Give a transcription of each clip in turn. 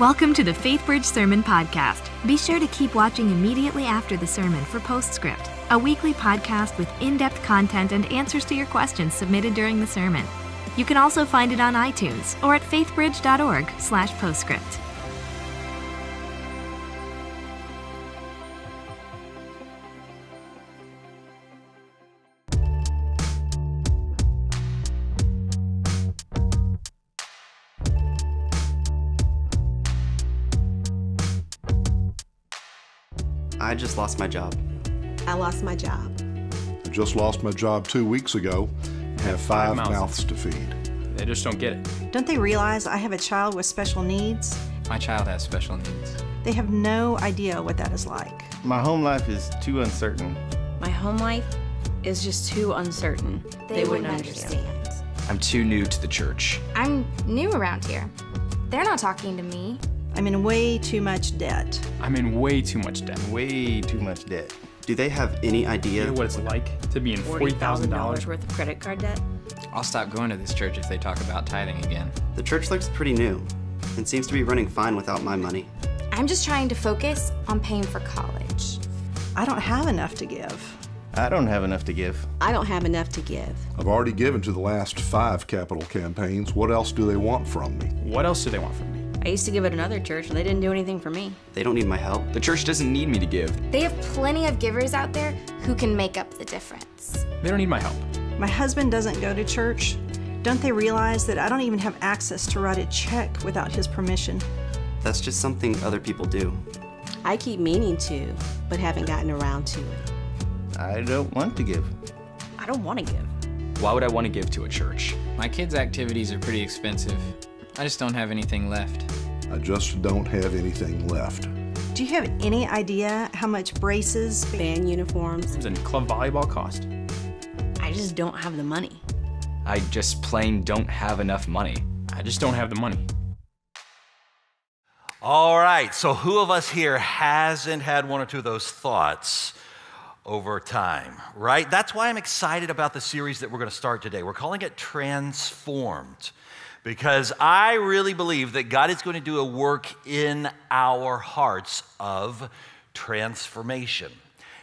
Welcome to the FaithBridge Sermon Podcast. Be sure to keep watching immediately after the sermon for Postscript, a weekly podcast with in depth content and answers to your questions submitted during the sermon. You can also find it on iTunes or at faithbridge.org/slash postscript. I just lost my job. I lost my job. I just lost my job two weeks ago. Have five mouths. mouths to feed. They just don't get it. Don't they realize I have a child with special needs? My child has special needs. They have no idea what that is like. My home life is too uncertain. My home life is just too uncertain. They, wouldn't understand. I'm too new to the church. I'm new around here. They're not talking to me. I'm in way too much debt. I'm in way too much debt. Way too much debt. Do they have any idea? You know what it's like to be in $40,000 worth of credit card debt. I'll stop going to this church if they talk about tithing again. The church looks pretty new and seems to be running fine without my money. I'm just trying to focus on paying for college. I don't have enough to give. I don't have enough to give. I don't have enough to give. I've already given to the last five capital campaigns. What else do they want from me? What else do they want from me? I used to give at another church and they didn't do anything for me. They don't need my help. The church doesn't need me to give. They have plenty of givers out there who can make up the difference. They don't need my help. My husband doesn't go to church. Don't they realize that I don't even have access to write a check without his permission? That's just something other people do. I keep meaning to, but haven't gotten around to it. I don't want to give. I don't want to give. Why would I want to give to a church? My kids' activities are pretty expensive. I just don't have anything left. I just don't have anything left. Do you have any idea how much braces? Band uniforms. And club volleyball cost. I just don't have the money. I just plain don't have enough money. I just don't have the money. All right, so who of us here hasn't had one or two of those thoughts over time, right? That's why I'm excited about the series that we're going to start today. We're calling it Transformed because I really believe that God is going to do a work in our hearts of transformation.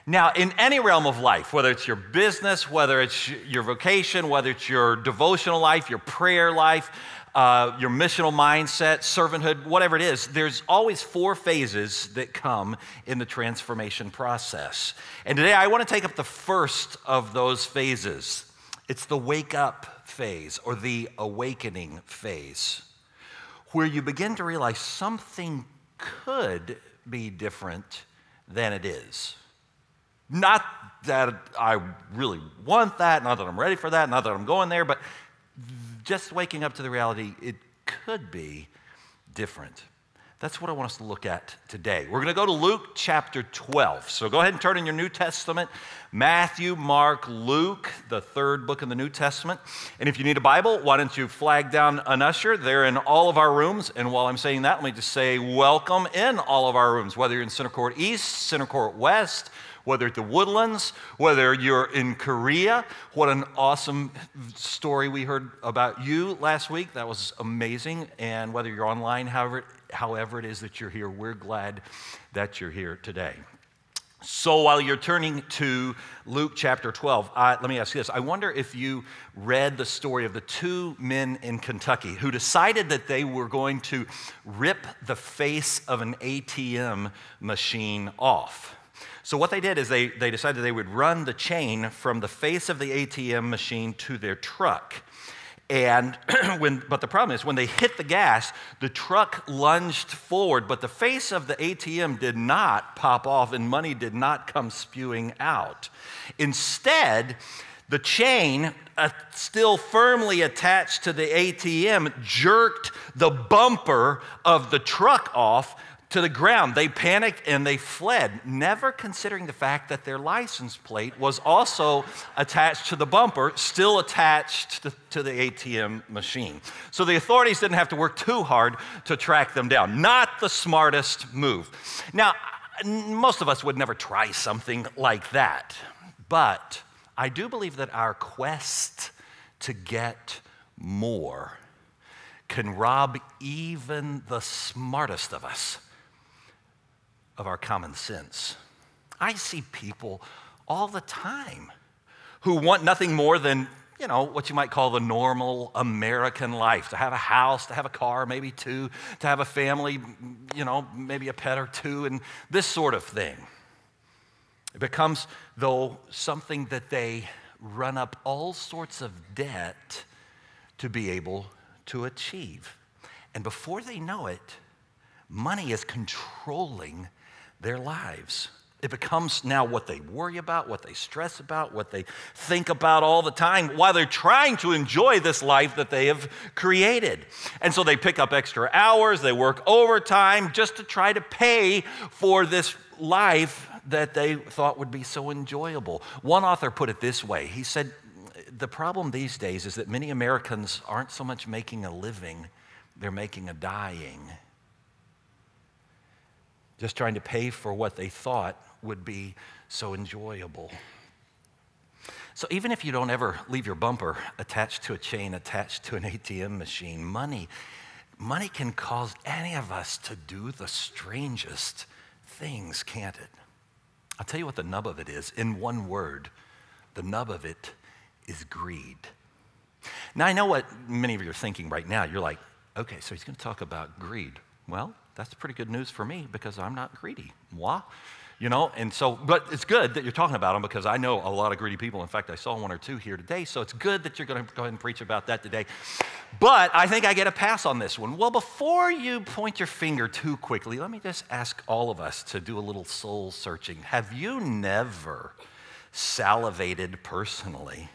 Now, in any realm of life, whether it's your business, whether it's your vocation, whether it's your devotional life, your prayer life, uh, your missional mindset, servanthood, whatever it is, there's always four phases that come in the transformation process. And today I want to take up the first of those phases. It's the wake up phase or the awakening phase, where you begin to realize something could be different than it is. Not that I really want that, not that I'm ready for that, not that I'm going there, but just waking up to the reality, it could be different. That's what I want us to look at today. We're going to go to Luke chapter 12. So go ahead and turn in your New Testament Matthew, Mark, Luke, the third book in the New Testament. And if you need a Bible, why don't you flag down an usher? They're in all of our rooms. And while I'm saying that, let me just say welcome in all of our rooms, whether you're in Center Court East, Center Court West, whether at the Woodlands, whether you're in Korea. What an awesome story we heard about you last week. That was amazing. And whether you're online, however, however it is that you're here, we're glad that you're here today. So while you're turning to Luke chapter 12, uh, let me ask you this. I wonder if you read the story of the two men in Kentucky who decided that they were going to rip the face of an ATM machine off. So, what they did is they, they decided they would run the chain from the face of the ATM machine to their truck. And when, but the problem is, when they hit the gas, the truck lunged forward, but the face of the ATM did not pop off and money did not come spewing out. Instead, the chain, uh, still firmly attached to the ATM, jerked the bumper of the truck off to the ground. They panicked and they fled, never considering the fact that their license plate was also attached to the bumper, still attached to, the ATM machine. So the authorities didn't have to work too hard to track them down. Not the smartest move. Now, most of us would never try something like that, but I do believe that our quest to get more can rob even the smartest of us of our common sense. I see people all the time who want nothing more than, you know, what you might call the normal American life to have a house, to have a car, maybe two, to have a family, you know, maybe a pet or two, and this sort of thing. It becomes, though, something that they run up all sorts of debt to be able to achieve. And before they know it, money is controlling their lives. It becomes now what they worry about, what they stress about, what they think about all the time while they're trying to enjoy this life that they have created. And so they pick up extra hours, they work overtime just to try to pay for this life that they thought would be so enjoyable. One author put it this way he said, The problem these days is that many Americans aren't so much making a living, they're making a dying. Just trying to pay for what they thought would be so enjoyable. So, even if you don't ever leave your bumper attached to a chain, attached to an ATM machine, money, money can cause any of us to do the strangest things, can't it? I'll tell you what the nub of it is. In one word, the nub of it is greed. Now, I know what many of you are thinking right now. You're like, okay, so he's going to talk about greed. Well, that's pretty good news for me because I'm not greedy. Moi? You know, and so, but it's good that you're talking about them because I know a lot of greedy people. In fact, I saw one or two here today, so it's good that you're going to go ahead and preach about that today. But I think I get a pass on this one. Well, before you point your finger too quickly, let me just ask all of us to do a little soul searching. Have you never salivated personally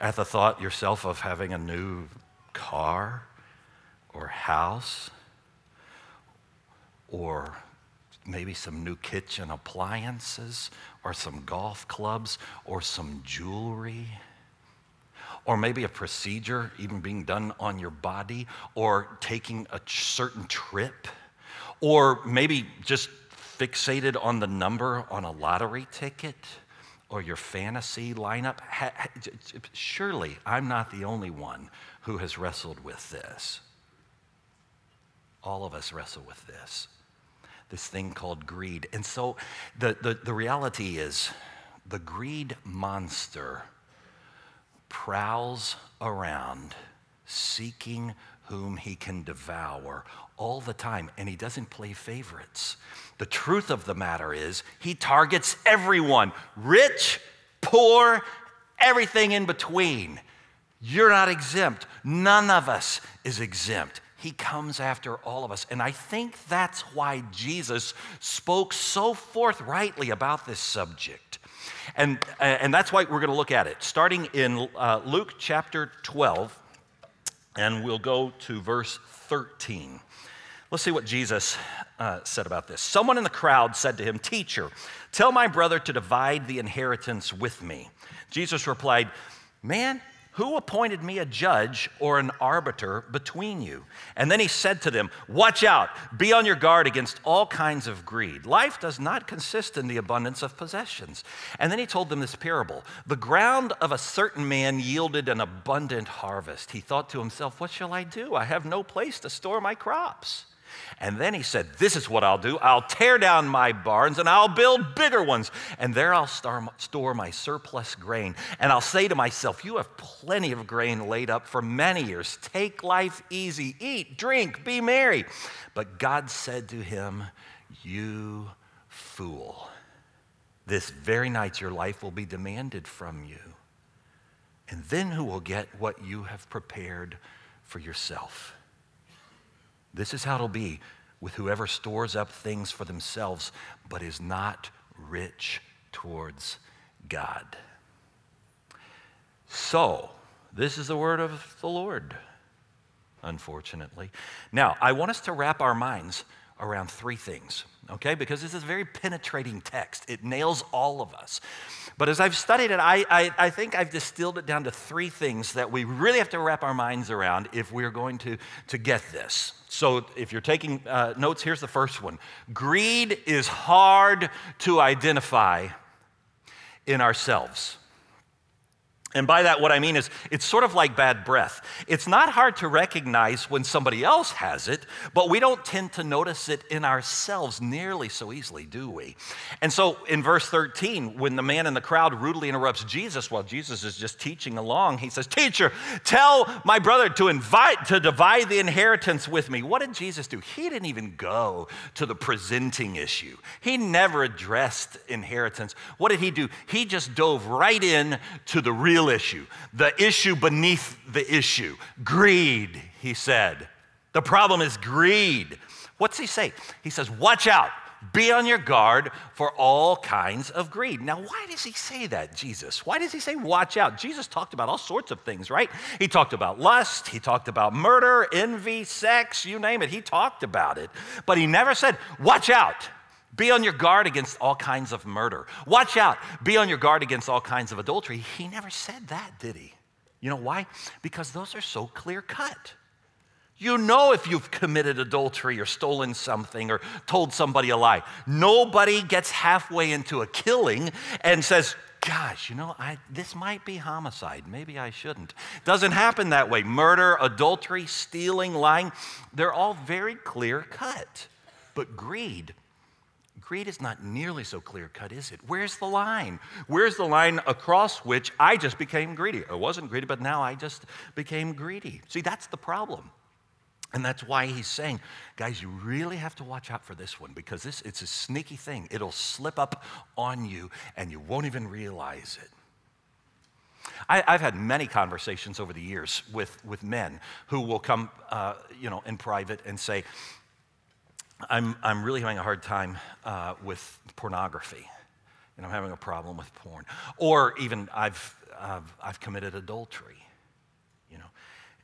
at the thought yourself of having a new car or house or maybe some new kitchen appliances or some golf clubs or some jewelry or maybe a procedure even being done on your body or taking a certain trip or maybe just fixated on the number on a lottery ticket or your fantasy lineup. Surely i'm not the only one who has wrestled with this. All of us wrestle with this this thing called greed. And so the, the, the reality is the greed monster prowls around seeking whom he can devour all the time, and he doesn't play favorites. The truth of the matter is, he targets everyone rich, poor, everything in between. You're not exempt. None of us is exempt. He comes after all of us. And I think that's why Jesus spoke so forthrightly about this subject. And, and that's why we're going to look at it, starting in uh, Luke chapter 12, and we'll go to verse 13. Let's see what Jesus uh, said about this. Someone in the crowd said to him, Teacher, tell my brother to divide the inheritance with me. Jesus replied, Man, who appointed me a judge or an arbiter between you? And then he said to them, Watch out, be on your guard against all kinds of greed. Life does not consist in the abundance of possessions. And then he told them this parable The ground of a certain man yielded an abundant harvest. He thought to himself, What shall I do? I have no place to store my crops. And then he said, This is what I'll do. I'll tear down my barns and I'll build bigger ones. And there I'll store my surplus grain. And I'll say to myself, You have plenty of grain laid up for many years. Take life easy, eat, drink, be merry. But God said to him, You fool. This very night your life will be demanded from you. And then who will get what you have prepared for yourself? This is how it'll be with whoever stores up things for themselves but is not rich towards God. So, this is the word of the Lord, unfortunately. Now, I want us to wrap our minds around three things, okay? Because this is a very penetrating text. It nails all of us. But as I've studied it, I, I, I, think I've distilled it down to three things that we really have to wrap our minds around if we're going to, to get this. So if you're taking uh, notes, here's the first one Greed is hard to identify in ourselves. And by that, what I mean is it's sort of like bad breath. It's not hard to recognize when somebody else has it, but we don't tend to notice it in ourselves nearly so easily, do we? And so in verse 13, when the man in the crowd rudely interrupts Jesus while Jesus is just teaching along, he says, Teacher, tell my brother to invite, to divide the inheritance with me. What did Jesus do? He didn't even go to the presenting issue, he never addressed inheritance. What did he do? He just dove right in to the real real issue, the issue beneath the issue. Greed, he said. The problem is greed. What's he say? He says, Watch out. Be on your guard for all kinds of greed. Now, why does he say that, Jesus? Why does he say watch out? Jesus talked about all sorts of things, right? He talked about lust, he talked about murder, envy, sex, you name it. He talked about it. But he never said, watch out. Be on your guard against all kinds of murder. Watch out. Be on your guard against all kinds of adultery. He never said that, did he? You know why? Because those are so clear cut. You know if you've committed adultery or stolen something or told somebody a lie. Nobody gets halfway into a killing and says, Gosh, you know, I, this might be homicide. Maybe I shouldn't. Doesn't happen that way. Murder, adultery, stealing, lying, they're all very clear cut. But greed, Greed is not nearly so clear cut, is it? Where's the line? Where's the line across which I just became greedy? I wasn't greedy, but now I just became greedy. See, that's the problem. And that's why he's saying, guys, you really have to watch out for this one because this it's a sneaky thing. It'll slip up on you and you won't even realize it. I, have had many conversations over the years with, with men who will come, uh, you know, in private and say, I'm, I'm really having a hard time uh, with pornography. And I'm having a problem with porn. Or even I've, I've, I've committed adultery, you know.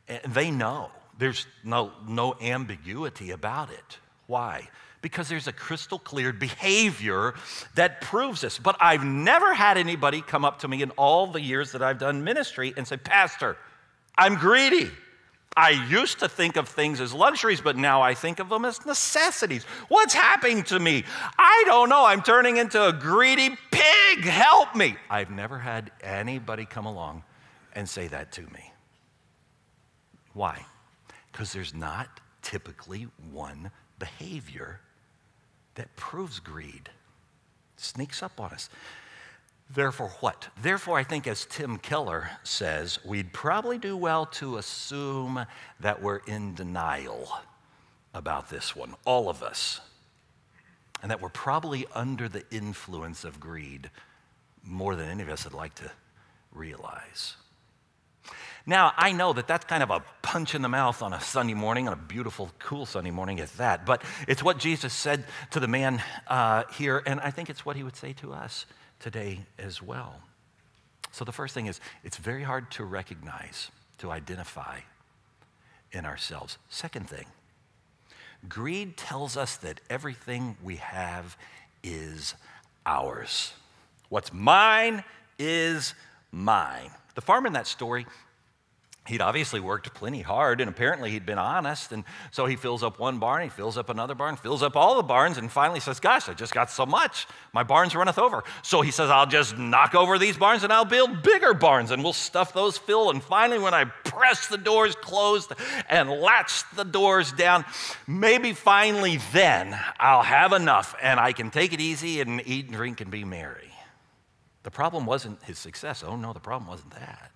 And they know. There's no, no ambiguity about it. Why? Because there's a crystal clear behavior that proves this. But I've never had anybody come up to me in all the years that I've done ministry and say, Pastor, I'm greedy. I used to think of things as luxuries, but now I think of them as necessities. What's happening to me? I don't know. I'm turning into a greedy pig. Help me. I've never had anybody come along and say that to me. Why? Because there's not typically one behavior that proves greed, sneaks up on us. Therefore, what? Therefore, I think, as Tim Keller says, we'd probably do well to assume that we're in denial about this one, all of us, and that we're probably under the influence of greed more than any of us would like to realize. Now, I know that that's kind of a punch in the mouth on a Sunday morning, on a beautiful, cool Sunday morning at that, but it's what Jesus said to the man uh, here, and I think it's what he would say to us today as well. So, the first thing is it's very hard to recognize, to identify in ourselves. Second thing, greed tells us that everything we have is ours. What's mine is mine. The farmer in that story he'd obviously worked plenty hard and apparently he'd been honest and so he fills up one barn he fills up another barn fills up all the barns and finally says gosh i just got so much. My barns runneth over. So he says i'll just knock over these barns and i'll build bigger barns and we'll stuff those full and finally when i press the doors closed and latch the doors down maybe finally then i'll have enough and i can take it easy and eat and drink and be merry. The problem wasn't his success. Oh no the problem wasn't that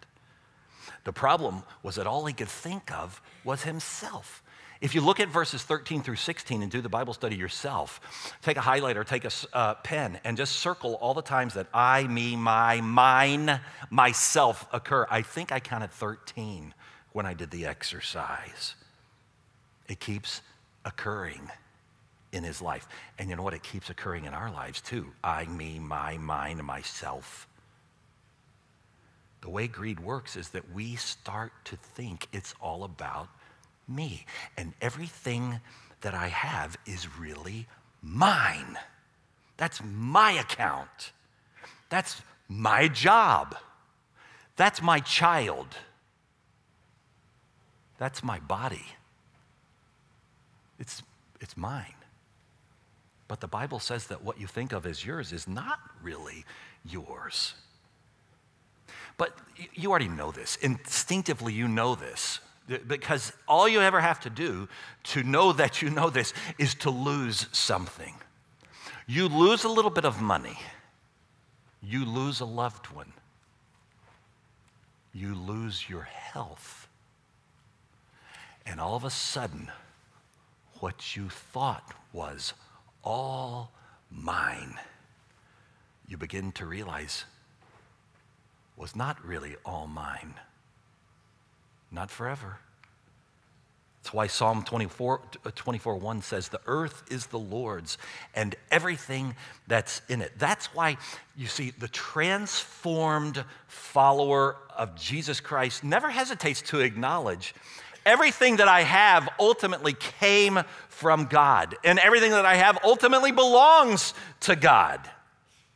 the problem was that all he could think of was himself. If you look at verses 13 through 16 and do the Bible study yourself, take a highlighter, take a uh, pen, and just circle all the times that I, me, my, mine, myself occur. I think I counted 13 when I did the exercise. It keeps occurring in his life. And you know what? It keeps occurring in our lives too. I, me, my, mine, myself. The way greed works is that we start to think it's all about me. And everything that I have is really mine. That's my account. That's my job. That's my child. That's my body. It's, it's mine. But the Bible says that what you think of as yours is not really yours. But you already know this. Instinctively, you know this. Because all you ever have to do to know that you know this is to lose something. You lose a little bit of money, you lose a loved one, you lose your health. And all of a sudden, what you thought was all mine, you begin to realize was not really all mine. Not forever. That's why Psalm 24, uh, 24 1 says, The earth is the Lord's and everything that's in it. That's why you see the transformed follower of Jesus Christ never hesitates to acknowledge everything that I have ultimately came from God, and everything that I have ultimately belongs to God.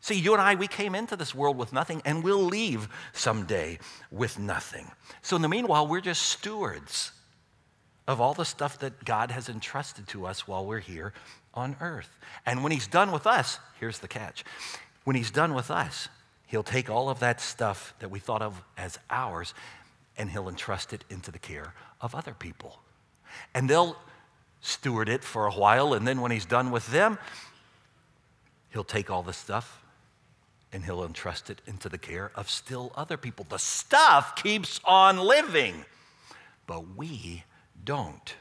See, you and I, we came into this world with nothing, and we'll leave someday with nothing. So, in the meanwhile, we're just stewards of all the stuff that God has entrusted to us while we're here on earth. And when He's done with us, here's the catch when He's done with us, He'll take all of that stuff that we thought of as ours and He'll entrust it into the care of other people. And they'll steward it for a while, and then when He's done with them, He'll take all the stuff and he'll entrust it into the care of still other people. The stuff keeps on living, but we don't,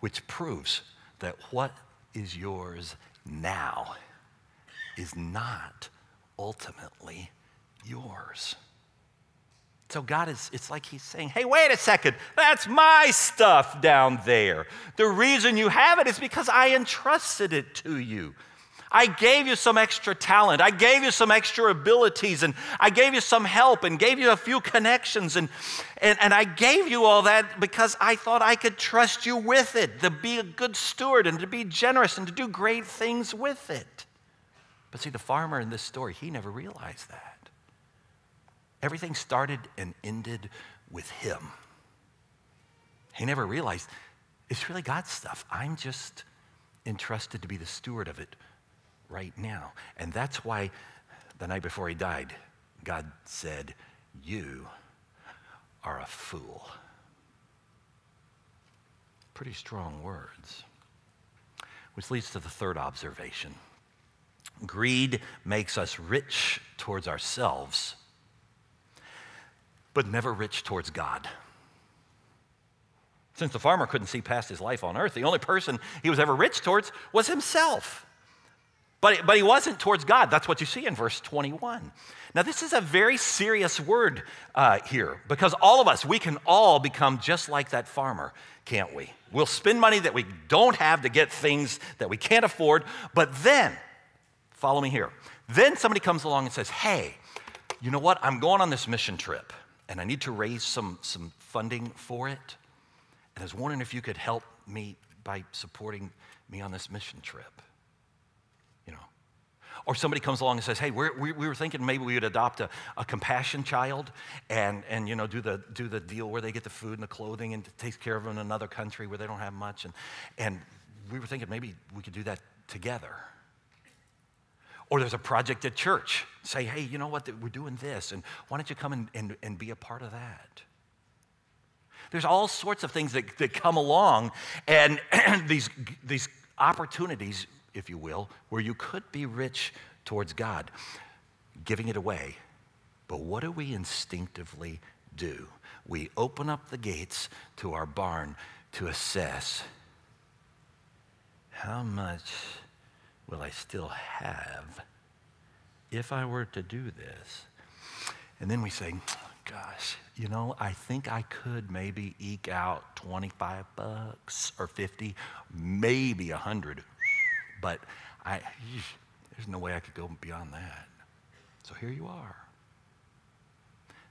which proves that what is yours now is not ultimately yours. So God is, it's like He's saying, hey, wait a second, that's my stuff down there. The reason you have it is because I entrusted it to you. I gave you some extra talent. I gave you some extra abilities and I gave you some help and gave you a few connections. And, and, and I gave you all that because I thought I could trust you with it, to be a good steward and to be generous and to do great things with it. But see, the farmer in this story, he never realized that. Everything started and ended with him. He never realized it's really God's stuff. I'm just entrusted to be the steward of it right now. And that's why the night before he died, God said, You are a fool. Pretty strong words. Which leads to the third observation greed makes us rich towards ourselves, but never rich towards God. Since the farmer couldn't see past his life on earth, the only person he was ever rich towards was himself. But, but he wasn't towards God. That's what you see in verse 21. Now, this is a very serious word uh, here because all of us, we can all become just like that farmer, can't we? We'll spend money that we don't have to get things that we can't afford, but then, follow me here, then somebody comes along and says, hey, you know what? I'm going on this mission trip and I need to raise some, some funding for it. And I was wondering if you could help me by supporting me on this mission trip. Or somebody comes along and says, hey, we, we were thinking maybe we would adopt a, a compassion child and, and you know, do, the, do the deal where they get the food and the clothing and takes care of them in another country where they don't have much. And, and we were thinking maybe we could do that together. Or there's a project at church. Say, hey, you know what? We're doing this. And why don't you come and, and, and be a part of that? There's all sorts of things that, that come along, and these, these opportunities if you will, where you could be rich towards God, giving it away. But what do we instinctively do? We open up the gates to our barn to assess how much will I still have if I were to do this? And then we say, gosh, you know, I think I could maybe eke out 25 bucks or 50, maybe 100 but I, there's no way I could go beyond that. So here you are.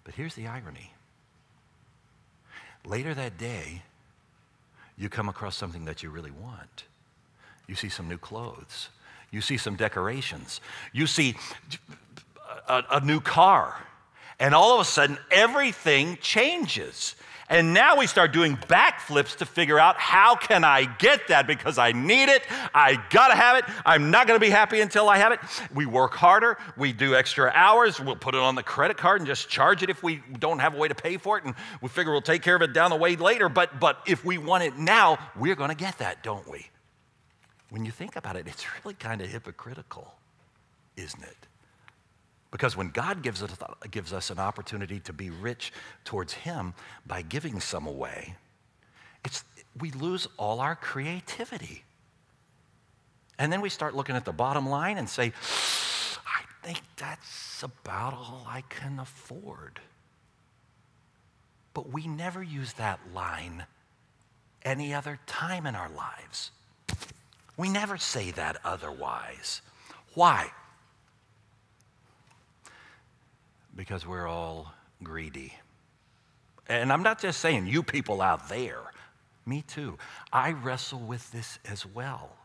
But here's the irony. Later that day, you come across something that you really want. You see some new clothes. You see some decorations. You see a, a, new car. And all of a sudden, everything changes. And now we start doing backflips to figure out how can I get that because I need it. I got to have it. I'm not going to be happy until I have it. We work harder. We do extra hours. We'll put it on the credit card and just charge it if we don't have a way to pay for it. And we figure we'll take care of it down the way later. But, but if we want it now, we're going to get that, don't we? When you think about it, it's really kind of hypocritical, isn't it? Because when God gives us, gives us an opportunity to be rich towards Him by giving some away, it's, we lose all our creativity. And then we start looking at the bottom line and say, I think that's about all I can afford. But we never use that line any other time in our lives. We never say that otherwise. Why? Because we're all greedy. And I'm not just saying you people out there, me too. I wrestle with this as well.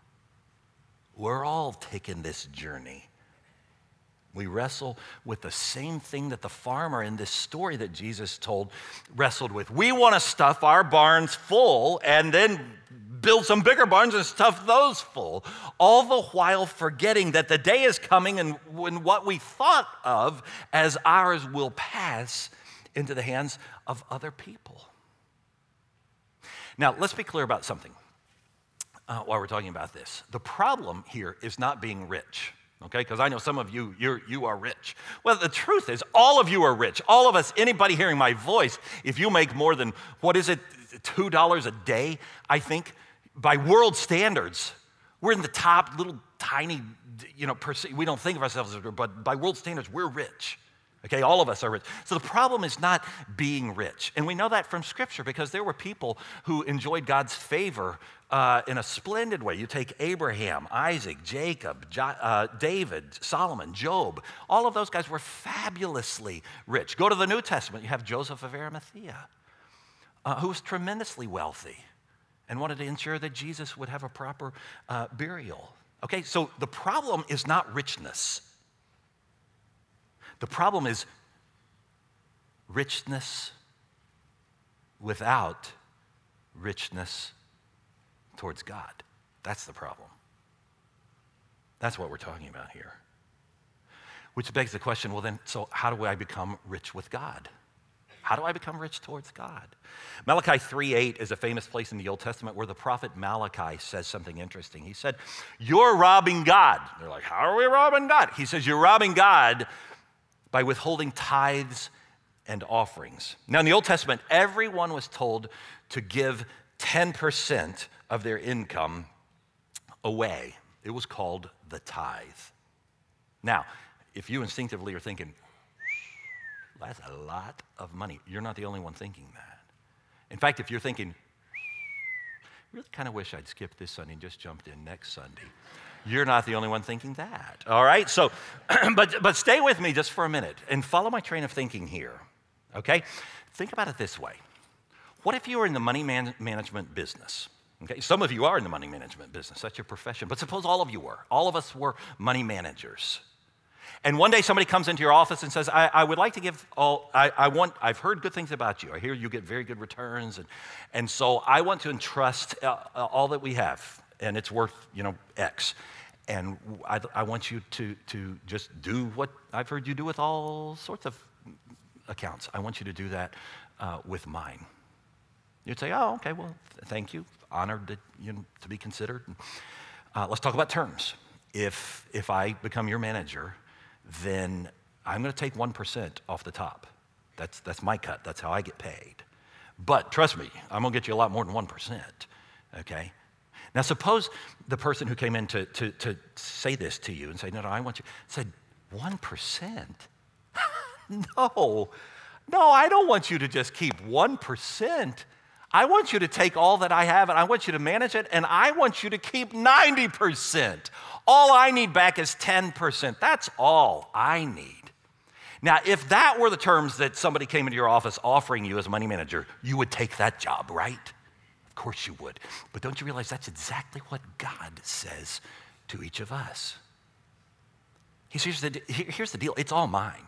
We're all taking this journey. We wrestle with the same thing that the farmer in this story that Jesus told wrestled with. We want to stuff our barns full and then build some bigger barns and stuff those full, all the while forgetting that the day is coming and when what we thought of as ours will pass into the hands of other people. Now, let's be clear about something uh, while we're talking about this. The problem here is not being rich okay? Because I know some of you, you're, you are rich. Well, the truth is, all of you are rich. All of us, anybody hearing my voice, if you make more than, what is it, $2 a day, I think, by world standards, we're in the top little tiny, you know, we don't think of ourselves as, but by world standards, we're rich. Okay, all of us are rich. So the problem is not being rich. And we know that from Scripture because there were people who enjoyed God's favor uh, in a splendid way. You take Abraham, Isaac, Jacob, jo- uh, David, Solomon, Job. All of those guys were fabulously rich. Go to the New Testament, you have Joseph of Arimathea, uh, who was tremendously wealthy and wanted to ensure that Jesus would have a proper uh, burial. Okay, so the problem is not richness. The problem is richness without richness towards God. That's the problem. That's what we're talking about here. Which begs the question well, then, so how do I become rich with God? How do I become rich towards God? Malachi 3:8 is a famous place in the Old Testament where the prophet Malachi says something interesting. He said, You're robbing God. They're like, How are we robbing God? He says, You're robbing God by withholding tithes and offerings. Now, in the Old Testament, everyone was told to give 10% of their income away. It was called the tithe. Now, if you instinctively are thinking, that's a lot of money. You're not the only one thinking that. In fact, if you're thinking, really kind of wish I'd skipped this Sunday and just jumped in next Sunday, you're not the only one thinking that. All right? So, but, but stay with me just for a minute and follow my train of thinking here. Okay? Think about it this way What if you were in the money man- management business? Okay, some of you are in the money management business, that's your profession. But suppose all of you were. All of us were money managers. And one day somebody comes into your office and says, I, I would like to give all, I, I, want, I've heard good things about you. I hear you get very good returns. And, and so I want to entrust uh, uh, all that we have, and it's worth, you know, X. And I, I want you to, to just do what I've heard you do with all sorts of accounts. I want you to do that uh, with mine. You'd say, oh, okay, well, thank you. Honored to, you know, to be considered. Uh, let's talk about terms. If, if I become your manager, then I'm going to take 1% off the top. That's, that's my cut. That's how I get paid. But trust me, I'm going to get you a lot more than 1%. Okay? Now, suppose the person who came in to, to, to say this to you and say, No, no, I want you, said, 1%? no, no, I don't want you to just keep 1%. I want you to take all that I have and I want you to manage it, and I want you to keep 90%. All I need back is 10%. That's all I need. Now, if that were the terms that somebody came into your office offering you as a money manager, you would take that job, right? Of course you would. But don't you realize that's exactly what God says to each of us? He says, here's the deal it's all mine.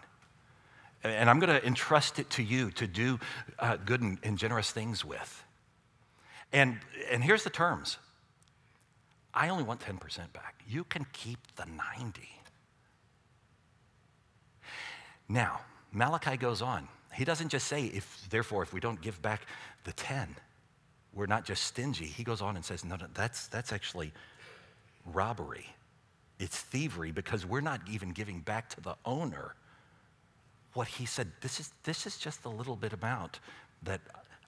And I'm going to entrust it to you to do uh, good and, and generous things with. And, and here's the terms I only want 10% back. You can keep the 90. Now, Malachi goes on. He doesn't just say, if, therefore, if we don't give back the 10, we're not just stingy. He goes on and says, no, no, that's, that's actually robbery. It's thievery because we're not even giving back to the owner what he said. This is, this is just a little bit amount that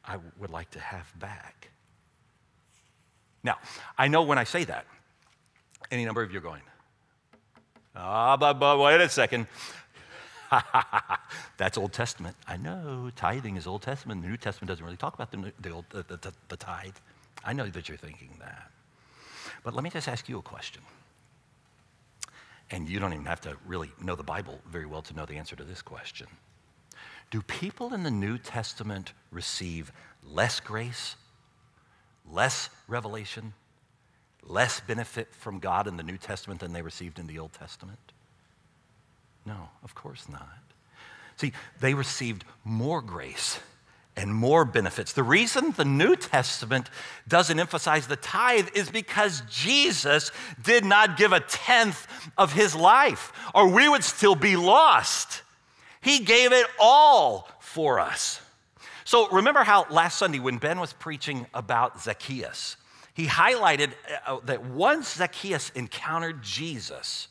I would like to have back. Now, I know when I say that, any number of you are going, ah, but, but wait a second. That's Old Testament. I know tithing is Old Testament. The New Testament doesn't really talk about the, the, old, the, the, the tithe. I know that you're thinking that. But let me just ask you a question. And you don't even have to really know the Bible very well to know the answer to this question. Do people in the New Testament receive less grace, less revelation, less benefit from God in the New Testament than they received in the Old Testament? No, of course not. See, they received more grace and more benefits. The reason the New Testament doesn't emphasize the tithe is because Jesus did not give a tenth of his life, or we would still be lost. He gave it all for us. So remember how last Sunday, when Ben was preaching about Zacchaeus, he highlighted uh, that once Zacchaeus encountered Jesus,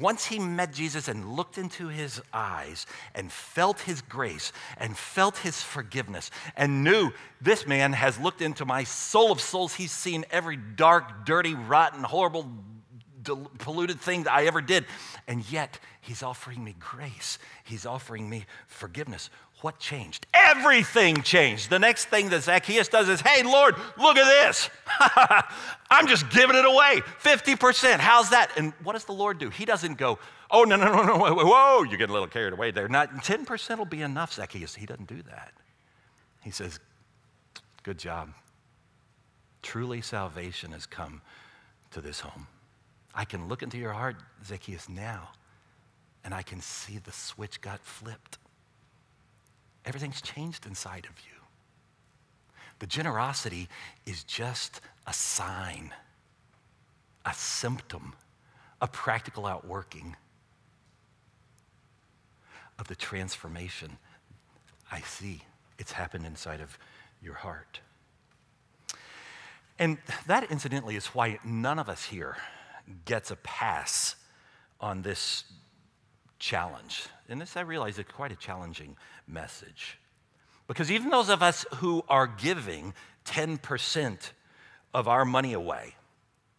once he met Jesus and looked into his eyes and felt his grace and felt his forgiveness and knew this man has looked into my soul of souls, he's seen every dark, dirty, rotten, horrible, polluted thing that I ever did. And yet, he's offering me grace, he's offering me forgiveness. What changed? Everything changed. The next thing that Zacchaeus does is, hey, Lord, look at this. I'm just giving it away 50%. How's that? And what does the Lord do? He doesn't go, oh, no, no, no, no, whoa, you're getting a little carried away there. Not 10% will be enough, Zacchaeus. He doesn't do that. He says, good job. Truly, salvation has come to this home. I can look into your heart, Zacchaeus, now, and I can see the switch got flipped. Everything's changed inside of you. The generosity is just a sign, a symptom, a practical outworking of the transformation I see. It's happened inside of your heart. And that, incidentally, is why none of us here gets a pass on this challenge. And this, I realize, is quite a challenging message. Because even those of us who are giving 10% of our money away,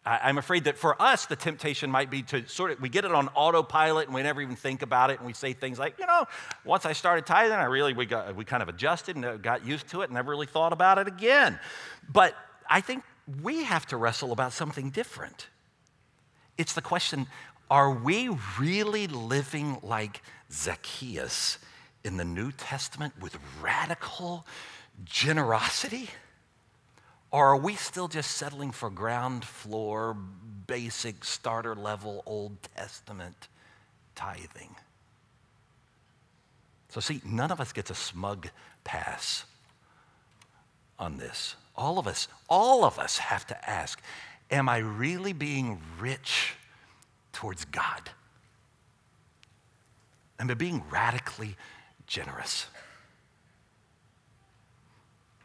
I'm afraid that for us, the temptation might be to sort of, we get it on autopilot and we never even think about it. And we say things like, you know, once I started tithing, I really, we, got, we kind of adjusted and uh, got used to it and never really thought about it again. But I think we have to wrestle about something different. It's the question are we really living like Zacchaeus in the New Testament with radical generosity? Or are we still just settling for ground floor, basic, starter level Old Testament tithing? So, see, none of us gets a smug pass on this. All of us, all of us have to ask Am I really being rich towards God? Am I being radically generous?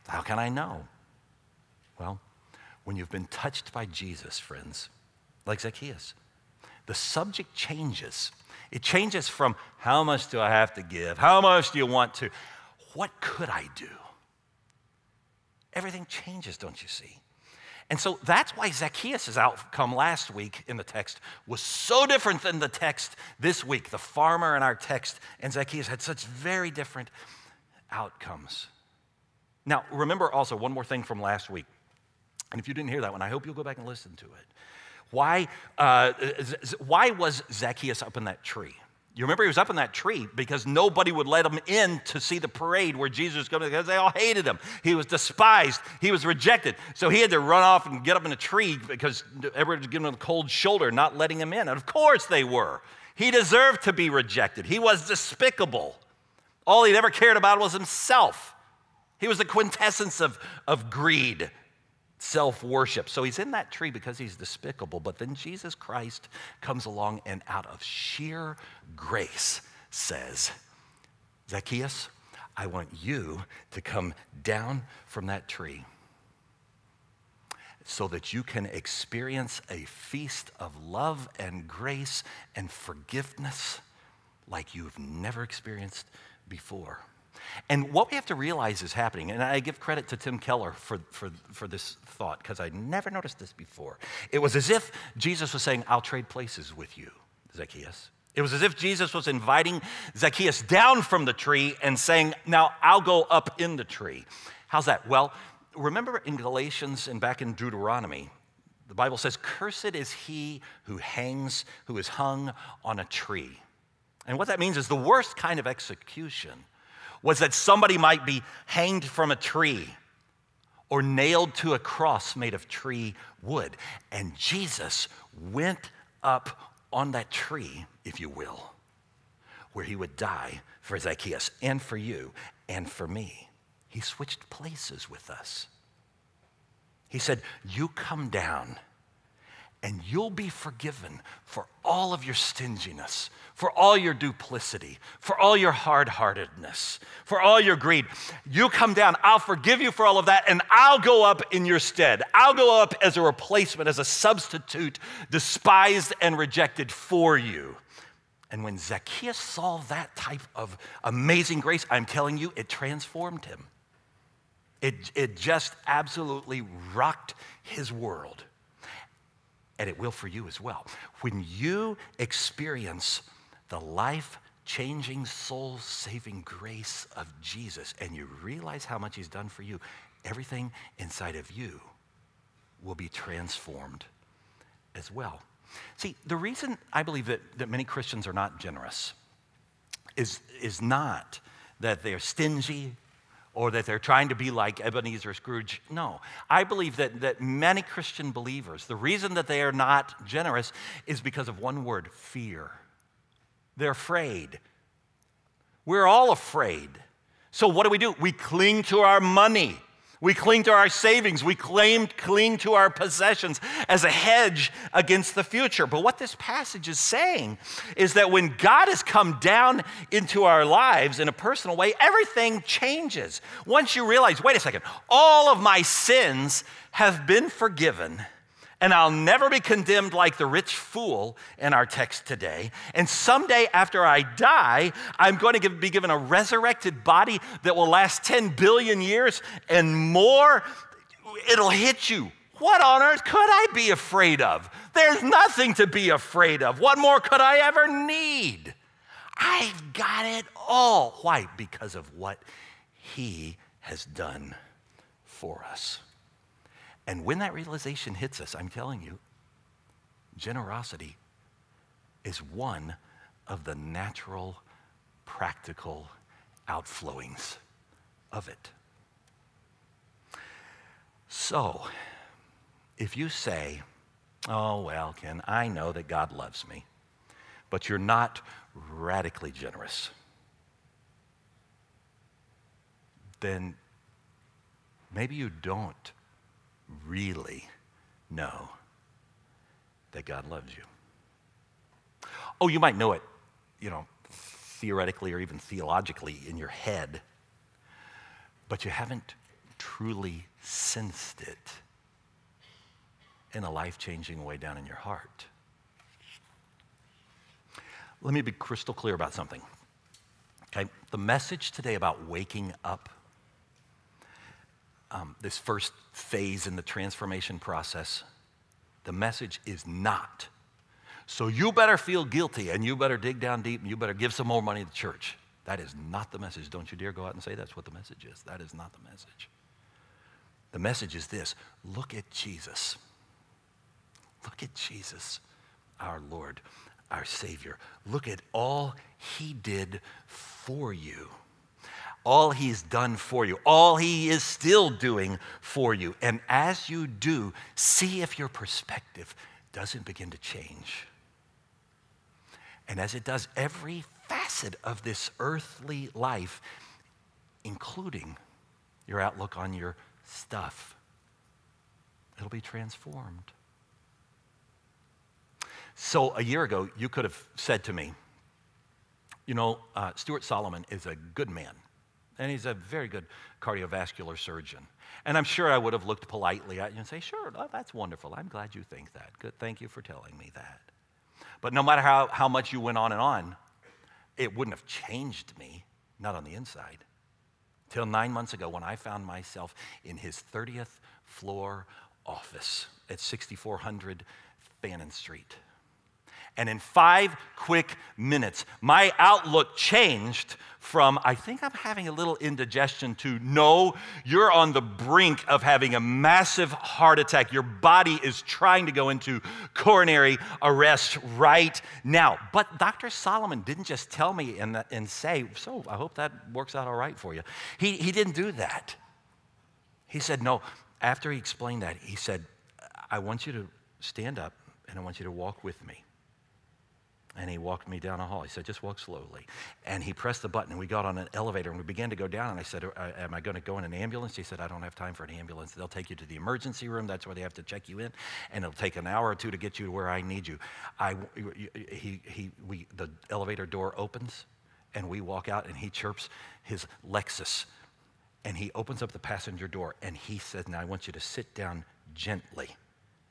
How can I know? Well, when you've been touched by Jesus, friends, like Zacchaeus, the subject changes. It changes from how much do I have to give? How much do you want to? What could I do? Everything changes, don't you see? And so that's why Zacchaeus' outcome last week in the text was so different than the text this week. The farmer in our text and Zacchaeus had such very different outcomes. Now, remember also one more thing from last week. And if you didn't hear that one, I hope you'll go back and listen to it. Why, uh, why was Zacchaeus up in that tree? You remember he was up in that tree because nobody would let him in to see the parade where Jesus was coming because they all hated him. He was despised. He was rejected. So he had to run off and get up in a tree because everyone was giving him a cold shoulder, not letting him in. And of course they were. He deserved to be rejected. He was despicable. All he'd ever cared about was himself. He was the quintessence of, of greed, self worship. So he's in that tree because he's despicable. But then Jesus Christ comes along and, out of sheer grace, says, Zacchaeus, I want you to come down from that tree so that you can experience a feast of love and grace and forgiveness like you've never experienced before. And what we have to realize is happening, and I give credit to Tim Keller for, for, for this thought, because I never noticed this before. It was as if Jesus was saying, I'll trade places with you, Zacchaeus. It was as if Jesus was inviting Zacchaeus down from the tree and saying, Now I'll go up in the tree. How's that? Well, remember in Galatians and back in Deuteronomy, the Bible says, Cursed is he who hangs, who is hung on a tree. And what that means is the worst kind of execution was that somebody might be hanged from a tree or nailed to a cross made of tree wood. And Jesus went up on that tree, if you will, where he would die for Zacchaeus and for you and for me. He switched places with us. He said, You come down and you'll be forgiven for all of your stinginess, for all your duplicity, for all your hard heartedness, for all your greed. You come down, I'll forgive you for all of that, and I'll go up in your stead. I'll go up as a replacement, as a substitute, despised and rejected for you. And when Zacchaeus saw that type of amazing grace, I'm telling you, it transformed him. It, it just absolutely rocked his world and it will for you as well. When you experience the life changing, soul saving grace of Jesus and you realize how much He's done for you, everything inside of you will be transformed as well. See, the reason I believe that, that many Christians are not generous is, is not that they're stingy or that they're trying to be like Ebenezer Scrooge. No. I believe that, that many Christian believers, the reason that they are not generous is because of one word fear. They're afraid. We're all afraid. So, what do we do? We cling to our money. We cling to our savings. We claim, cling to our possessions as a hedge against the future. But what this passage is saying is that when God has come down into our lives in a personal way, everything changes. Once you realize, wait a second, all of my sins have been forgiven and I'll never be condemned like the rich fool in our text today. And someday after I die, I'm going to give, be given a resurrected body that will last 10 billion years and more. It'll hit you. What on earth could I be afraid of? There's nothing to be afraid of. What more could I ever need? I've got it all. Why? Because of what He has done for us. And when that realization hits us, I'm telling you, generosity is one of the natural, practical outflowings of it. So, if you say, Oh, well, Ken, I know that God loves me, but you're not radically generous, then maybe you don't really know that God loves you. Oh, you might know it, you know, theoretically or even theologically in your head, but you haven't truly sensed it in a life changing way down in your heart. Let me be crystal clear about something. Okay? The message today about waking up um, this first phase in the transformation process, the message is not. So you better feel guilty and you better dig down deep and you better give some more money to the church. That is not the message. Don't you dare go out and say that's what the message is. That is not the message. The message is this look at Jesus. Look at Jesus, our Lord, our Savior. Look at all He did for you all he's done for you, all he is still doing for you. And as you do, see if your perspective doesn't begin to change. And as it does, every facet of this earthly life, including your outlook on your stuff. It'll be transformed. So, a year ago, you could have said to me, You know, uh, Stuart Solomon is a good man, and he's a very good cardiovascular surgeon. And I'm sure I would have looked politely at you and say, Sure, oh, that's wonderful. I'm glad you think that. Good. Thank you for telling me that. But no matter how, how much you went on and on, it wouldn't have changed me, not on the inside. Till nine months ago, when I found myself in his 30th floor office at 6400 Fannin Street. And in five quick minutes, my outlook changed from, I think I'm having a little indigestion, to no, you're on the brink of having a massive heart attack. Your body is trying to go into coronary arrest right now. But Dr. Solomon didn't just tell me and, and say, so I hope that works out all right for you. He, he didn't do that. He said, no, after he explained that, he said, I want you to stand up and I want you to walk with me. And he walked me down a hall. He said, just walk slowly. And he pressed the button, and we got on an elevator, and we began to go down. And I said, uh, Am I going to go in an ambulance? He said, I don't have time for an ambulance. They'll take you to the emergency room. That's where they have to check you in. And it'll take an hour or two to get you to where I need you. I, he, he, we, the elevator door opens, and we walk out, and he chirps his Lexus. And he opens up the passenger door, and he says, Now I want you to sit down gently.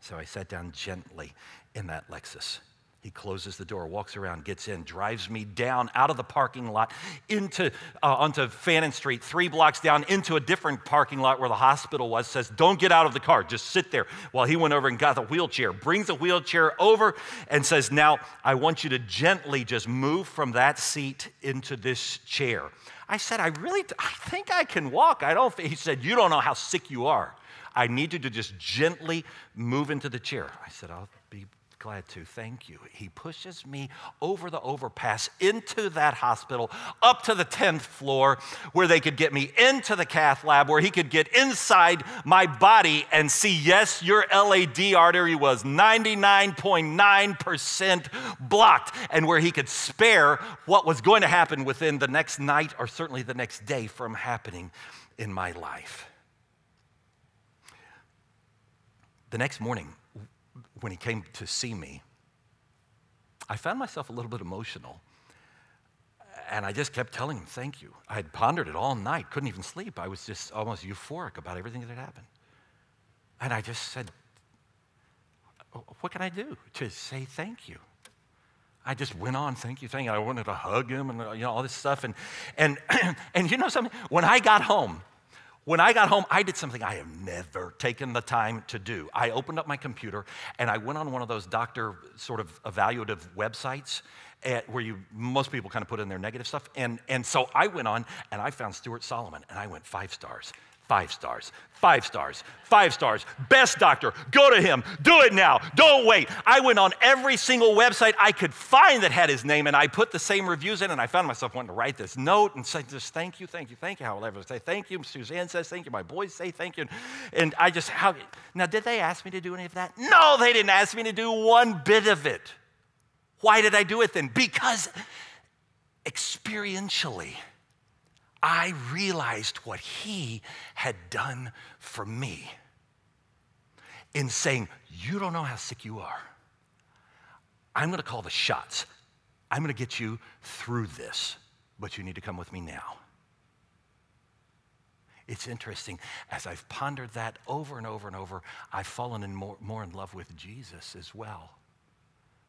So I sat down gently in that Lexus. He closes the door, walks around, gets in, drives me down out of the parking lot into uh, onto Fannin Street, three blocks down into a different parking lot where the hospital was. Says, "Don't get out of the car, just sit there." While he went over and got the wheelchair, brings the wheelchair over, and says, "Now I want you to gently just move from that seat into this chair." I said, "I really, I think I can walk. I don't." He said, "You don't know how sick you are. I need you to just gently move into the chair." I said, "I'll glad to. Thank you. He pushes me over the overpass into that hospital, up to the 10th floor, where they could get me into the cath lab, where he could get inside my body and see, yes, your LAD artery was 99.9% blocked, and where he could spare what was going to happen within the next night or certainly the next day from happening in my life. The next morning, when he came to see me, I found myself a little bit emotional. And I just kept telling him, thank you. I had pondered it all night, couldn't even sleep. I was just almost euphoric about everything that had happened. And I just said, oh, what can I do to say thank you? I just went on, thank you, thank you. I wanted to hug him and you know all this stuff. And and and you know something? When I got home, when I got home, I did something I have never taken the time to do. I opened up my computer and I went on one of those doctor sort of evaluative websites where you most people kind of put in their negative stuff. And, and so I went on and I found Stuart Solomon and I went five stars. Five stars, five stars, five stars. Best doctor, go to him. Do it now. Don't wait. I went on every single website I could find that had his name, and I put the same reviews in, and I found myself wanting to write this note and say just thank you, thank you, thank you. How will I ever say thank you? Suzanne says thank you. My boys say thank you. And I just, how, now did they ask me to do any of that? No, they didn't ask me to do one bit of it. Why did I do it then? Because experientially, I realized what he had done for me in saying, You don't know how sick you are. I'm going to call the shots. I'm going to get you through this, but you need to come with me now. It's interesting, as I've pondered that over and over and over, I've fallen in more, more in love with Jesus as well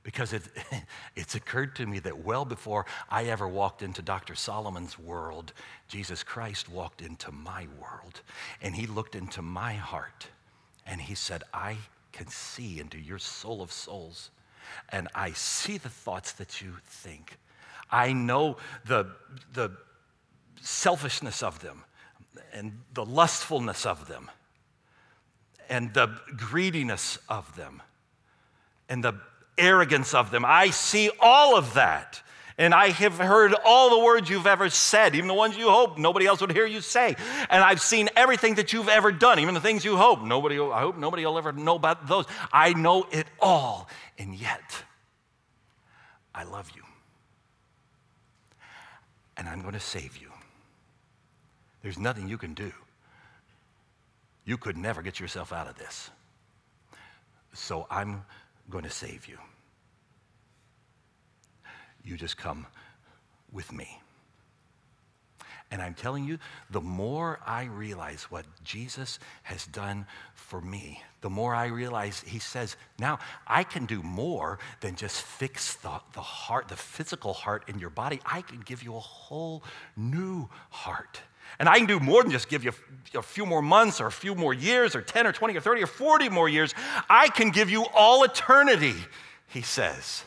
because it, it's occurred to me that well before I ever walked into Dr. Solomon's world, Jesus Christ walked into my world. And he looked into my heart and he said, I can see into your soul of souls. And I see the thoughts that you think. I know the, the selfishness of them and the lustfulness of them and the greediness of them and the arrogance of them. I see all of that. And I have heard all the words you've ever said, even the ones you hope nobody else would hear you say. And I've seen everything that you've ever done, even the things you hope nobody. I hope nobody will ever know about those. I know it all, and yet I love you. and I'm going to save you. There's nothing you can do. You could never get yourself out of this. So I'm going to save you. You just come with me. And I'm telling you, the more I realize what Jesus has done for me, the more I realize he says, now I can do more than just fix the, the heart, the physical heart in your body. I can give you a whole new heart. And I can do more than just give you a few more months or a few more years or 10 or 20 or 30 or 40 more years. I can give you all eternity, he says.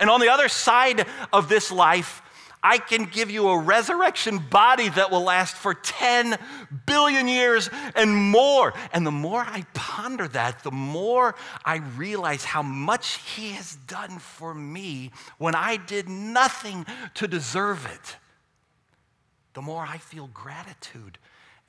And on the other side of this life, I can give you a resurrection body that will last for 10 billion years and more. And the more I ponder that, the more I realize how much He has done for me when I did nothing to deserve it. The more I feel gratitude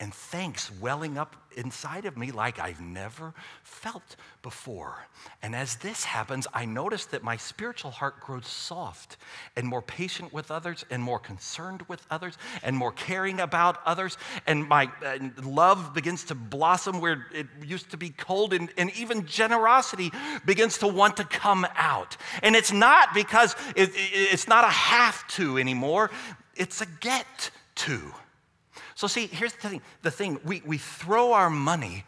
and thanks welling up inside of me like I've never felt before. And as this happens, I notice that my spiritual heart grows soft and more patient with others and more concerned with others and more caring about others. And my love begins to blossom where it used to be cold, and, and even generosity begins to want to come out. And it's not because it, it's not a have to anymore, it's a get to. So, see, here's the thing the thing we, we throw our money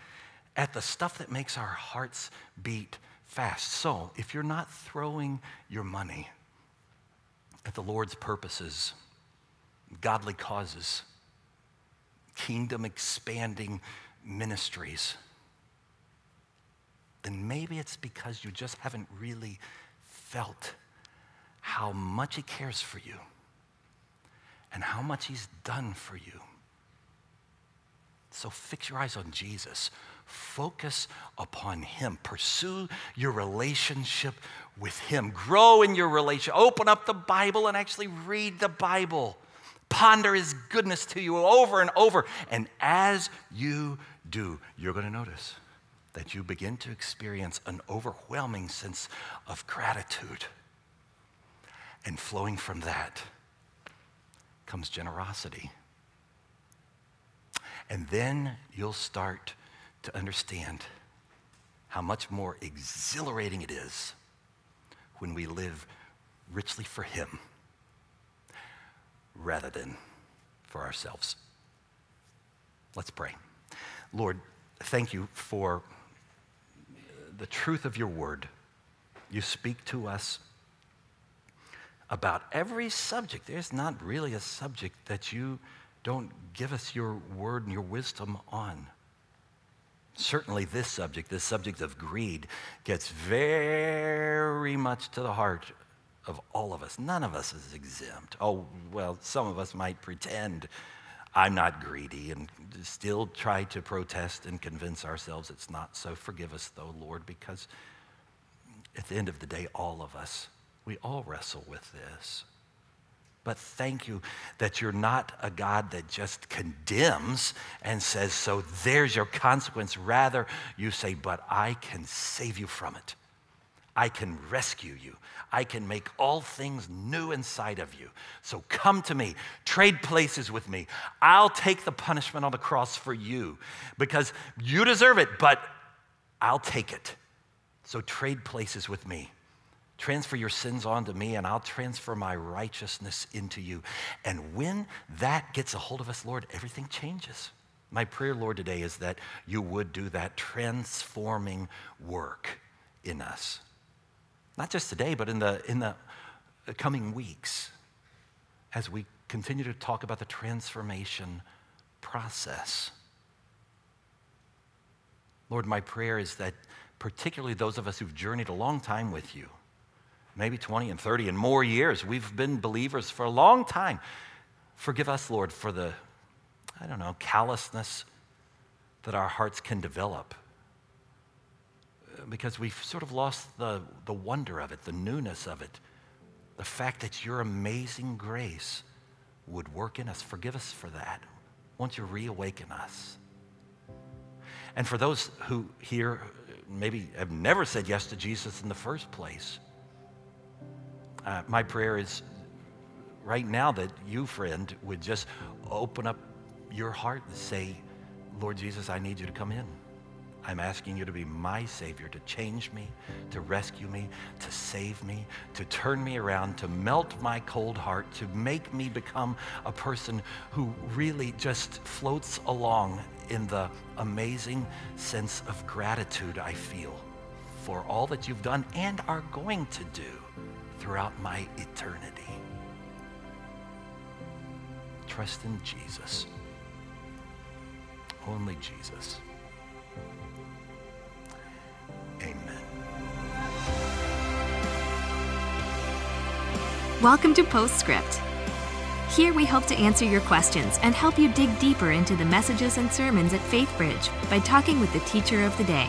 at the stuff that makes our hearts beat fast. So, if you're not throwing your money at the Lord's purposes, godly causes, kingdom expanding ministries, then maybe it's because you just haven't really felt how much He cares for you and how much He's done for you. So fix your eyes on Jesus. Focus upon Him. Pursue your relationship with Him. Grow in your relationship. Open up the Bible and actually read the Bible. Ponder His goodness to you over and over. And as you do, you're going to notice that you begin to experience an overwhelming sense of gratitude. And flowing from that comes generosity. And then you'll start to understand how much more exhilarating it is when we live richly for Him rather than for ourselves. Let's pray. Lord, thank you for the truth of your word. You speak to us about every subject. There's not really a subject that you don't give us your word and your wisdom on. Certainly, this subject, this subject of greed, gets very much to the heart of all of us. None of us is exempt. Oh, well, some of us might pretend I'm not greedy and still try to protest and convince ourselves it's not so. Forgive us, though, Lord, because at the end of the day, all of us, we all wrestle with this. But thank you that you're not a God that just condemns and says, so there's your consequence. Rather, you say, but I can save you from it. I can rescue you. I can make all things new inside of you. So come to me, trade places with me. I'll take the punishment on the cross for you because you deserve it, but I'll take it. So trade places with me. Transfer your sins onto me, and I'll transfer my righteousness into you. And when that gets a hold of us, Lord, everything changes. My prayer, Lord, today is that you would do that transforming work in us. Not just today, but in the, in the coming weeks as we continue to talk about the transformation process. Lord, my prayer is that particularly those of us who've journeyed a long time with you, maybe 20 and 30 and more years. We've been believers for a long time. Forgive us, Lord, for the, I don't know, callousness that our hearts can develop because we've sort of lost the, the wonder of it, the newness of it, the fact that your amazing grace would work in us. Forgive us for that. Won't you reawaken us? And for those who here maybe have never said yes to Jesus in the first place, uh, my prayer is right now that you, friend, would just open up your heart and say, Lord Jesus, I need you to come in. I'm asking you to be my Savior, to change me, to rescue me, to save me, to turn me around, to melt my cold heart, to make me become a person who really just floats along in the amazing sense of gratitude I feel for all that you've done and are going to do throughout my eternity. Trust in Jesus. Only Jesus. Amen. Welcome to Postscript. Here we hope to answer your questions and help you dig deeper into the messages and sermons at FaithBridge by talking with the teacher of the day.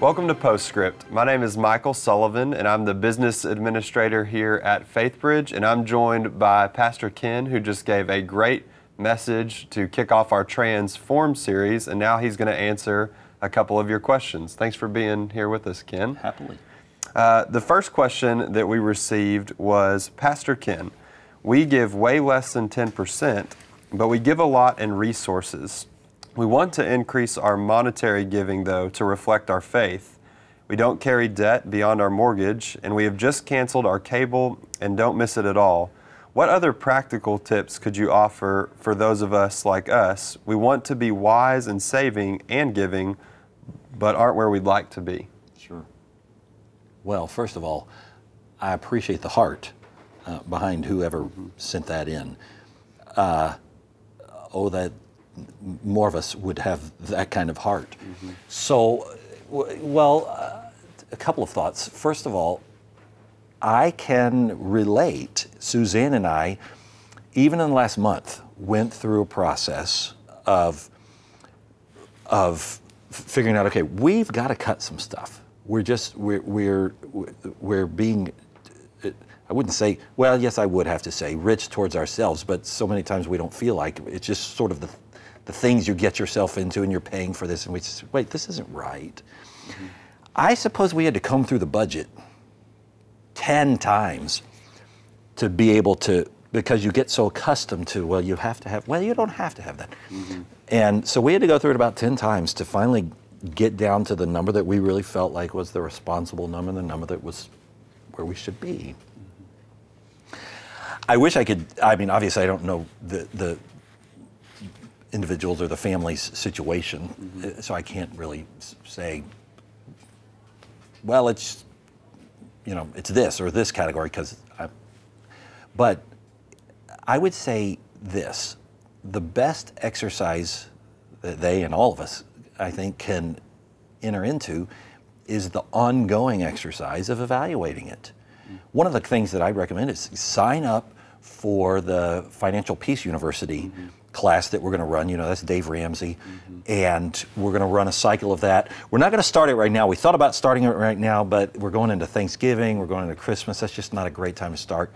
Welcome to Postscript. My name is Michael Sullivan, and I'm the business administrator here at FaithBridge. And I'm joined by Pastor Ken, who just gave a great message to kick off our Transform series. And now he's going to answer a couple of your questions. Thanks for being here with us, Ken. Happily. Uh, the first question that we received was Pastor Ken, we give way less than 10%, but we give a lot in resources. We want to increase our monetary giving, though, to reflect our faith. We don't carry debt beyond our mortgage, and we have just canceled our cable and don't miss it at all. What other practical tips could you offer for those of us like us? We want to be wise in saving and giving, but aren't where we'd like to be. Sure. Well, first of all, I appreciate the heart uh, behind whoever mm-hmm. sent that in. Uh, oh, that more of us would have that kind of heart. Mm-hmm. So, well, uh, a couple of thoughts. First of all, I can relate. Suzanne and I, even in the last month, went through a process of of figuring out. Okay, we've got to cut some stuff. We're just we're we're we're being. I wouldn't say. Well, yes, I would have to say rich towards ourselves, but so many times we don't feel like it's just sort of the the things you get yourself into and you're paying for this and we just wait this isn't right mm-hmm. i suppose we had to comb through the budget 10 times to be able to because you get so accustomed to well you have to have well you don't have to have that mm-hmm. and so we had to go through it about 10 times to finally get down to the number that we really felt like was the responsible number the number that was where we should be. I wish I could. I mean, obviously, I don't know the, the individuals or the family's situation. Mm-hmm. So I can't really say, well, it's, you know, it's this or this category because I, but I would say this the best exercise that they and all of us, I think, can enter into is the ongoing exercise of evaluating it. Mm-hmm. One of the things that I recommend is sign up for the Financial Peace University. Mm-hmm class that we're going to run. You know, that's Dave Ramsey. Mm-hmm. And we're going to run a cycle of that. We're not going to start it right now. We thought about starting it right now, but we're going into Thanksgiving, we're going into Christmas. That's just not a great time to start.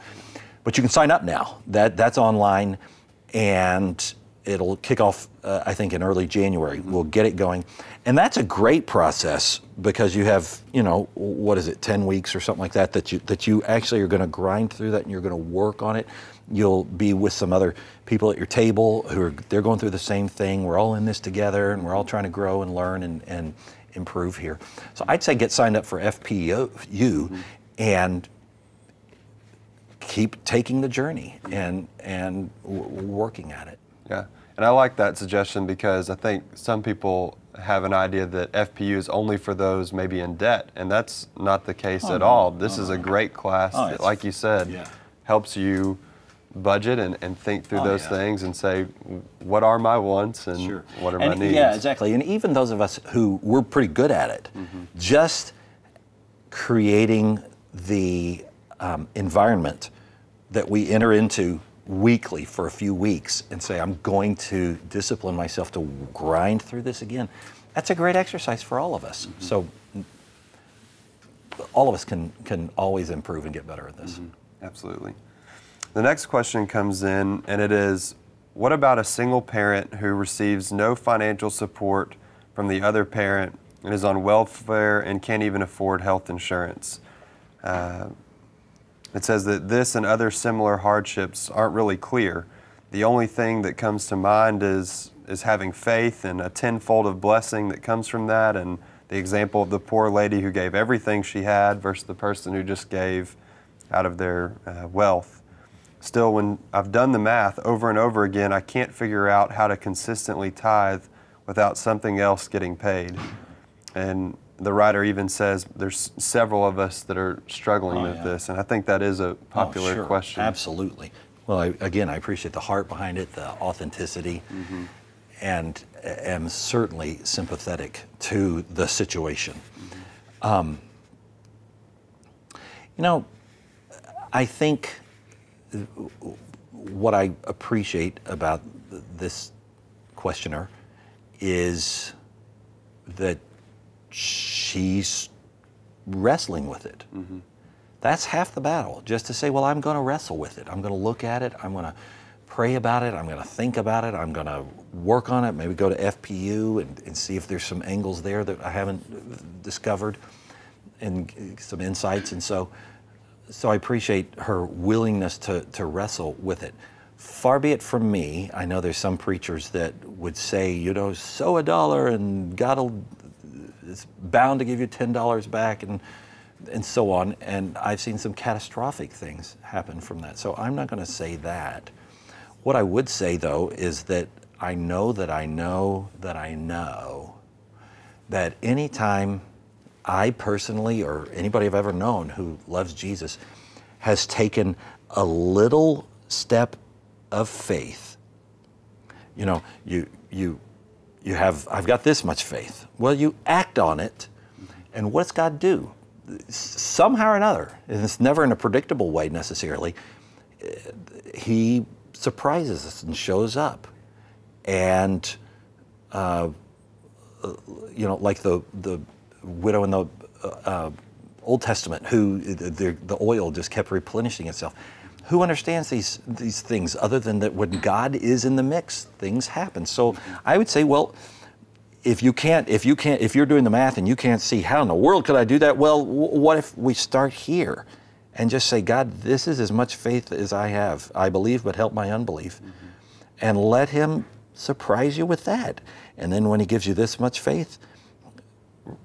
But you can sign up now. That That's online, and it'll kick off, uh, I think, in early January. Mm-hmm. We'll get it going. And that's a great process because you have, you know, what is it, 10 weeks or something like that, that you, that you actually are going to grind through that and you're going to work on it. You'll be with some other people at your table who are they're going through the same thing. We're all in this together, and we're all trying to grow and learn and, and improve here. So I'd say get signed up for FPU mm-hmm. and keep taking the journey and and working at it. Yeah, and I like that suggestion because I think some people have an idea that FPU is only for those maybe in debt, and that's not the case oh, at no. all. This oh, is a great class oh, that, like you said, yeah. helps you budget and, and think through oh, those yeah. things and say, what are my wants and sure. what are and, my needs? Yeah, exactly. And even those of us who we're pretty good at it, mm-hmm. just creating the um, environment that we enter into weekly for a few weeks and say, I'm going to discipline myself to grind through this again. That's a great exercise for all of us. Mm-hmm. So all of us can, can always improve and get better at this. Mm-hmm. Absolutely. The next question comes in, and it is What about a single parent who receives no financial support from the other parent and is on welfare and can't even afford health insurance. Uh, it says that this and other similar hardships aren't really clear. The only thing that comes to mind is is having faith and a tenfold of blessing that comes from that, and the example of the poor lady who gave everything she had versus the person who just gave out of their uh, wealth. Still, when I've done the math over and over again, I can't figure out how to consistently tithe without something else getting paid. And the writer even says there's several of us that are struggling Oh, with yeah. this, and I think that is a popular oh, sure. question. Absolutely. Well, I, again, I appreciate the heart behind it, the authenticity, Mm-hmm. and am certainly sympathetic to the situation. Mm-hmm. Um, you know, I think what I appreciate about this questioner is that she's wrestling with it. Mm-hmm. That's half the battle. Just to say, well, I'm going to wrestle with it. I'm going to look at it. I'm going to pray about it. I'm going to think about it. I'm going to work on it. Maybe go to FPU and, and see if there's some angles there that I haven't discovered and some insights. And so, so I appreciate her willingness to, to wrestle with it. Far be it from me. I know there's some preachers that would say, you know, sow a dollar and God will is bound to give you ten dollars back and and so on. And I've seen some catastrophic things happen from that. So I'm not going to say that. What I would say though is that I know that I know that I know that anytime I personally or anybody I've ever known who loves Jesus has taken a little step of faith. You know, you you you have I've got this much faith. Well, you act on it, and what's God do? Somehow or another, and it's never in a predictable way necessarily. He surprises us and shows up, and uh, uh, you know, like the the widow in the uh, uh, Old Testament, who the, the oil just kept replenishing itself. Who understands these these things other than that when God is in the mix, things happen. So I would say, well, if you can't, if you can't, if you're doing the math and you can't see how in the world could I do that, well, w- what if we start here and just say, God, this is as much faith as I have. I believe, but help my unbelief, mm-hmm. and let Him surprise you with that. And then when He gives you this much faith,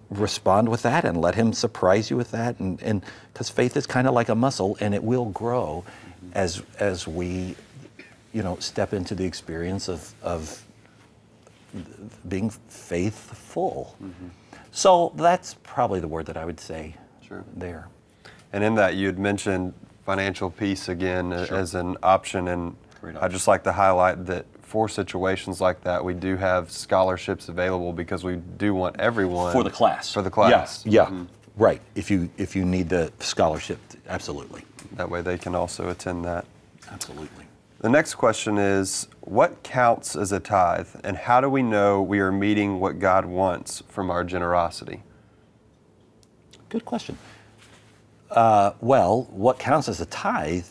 respond with that and let him surprise you with that and and because faith is kind of like a muscle and it will grow as as we you know step into the experience of of being faithful so that's probably the word that i would say Sure. there And in that, you had mentioned financial peace again a- as an option, and I'd just like to highlight that for situations like that, we do have scholarships available because we do want everyone for the class For the class, yeah, yeah. Mhm. Right if you if you need the scholarship absolutely That way, they can also attend that. absolutely The next question is What counts as a tithe, and how do we know we are meeting what God wants from our generosity? Good question. Uh, well, what counts as a tithe,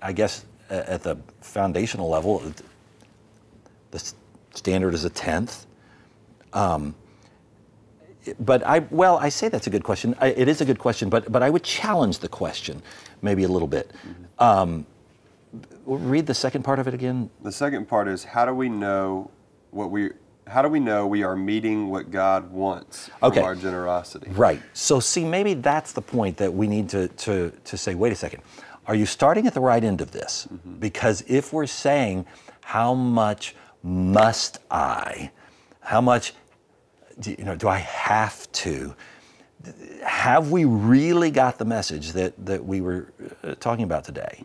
I guess at the foundational level, the standard is a tenth. Um, but I, well, I say that's a good question. I, it is a good question, but, but I would challenge the question maybe a little bit. Um, read the second part of it again. The second part is How do we know what we how do we know we are meeting what God wants from Okay. our generosity? Right. So see, maybe that's the point that we need to, to, to say, wait a second, are you starting at the right end of this? Because if we're saying, how much must I? How much do, you know, do I have to? Have we really got the message that, that we were uh, talking about today?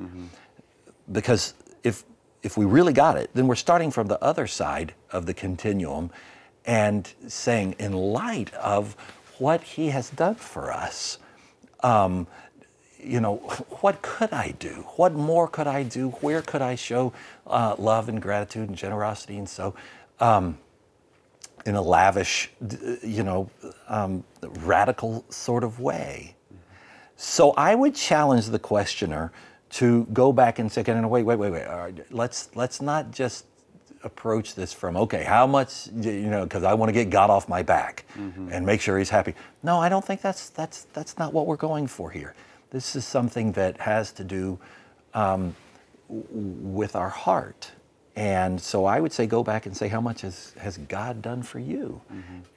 Because if if we really got it, then we're starting from the other side of the continuum and saying, in light of what he has done for us, um, you know, what could I do? What more could I do? Where could I show uh, love and gratitude and generosity? And so, um, in a lavish, you know, um, radical sort of way. So I would challenge the questioner to go back and say, "No, wait, wait, wait, wait. All right, let's let's not just approach this from okay, how much you know because I want to get God off my back and make sure He's happy. No, I don't think that's that's that's not what we're going for here. This is something that has to do um, with our heart. And so I would say go back and say, how much has, has God done for you?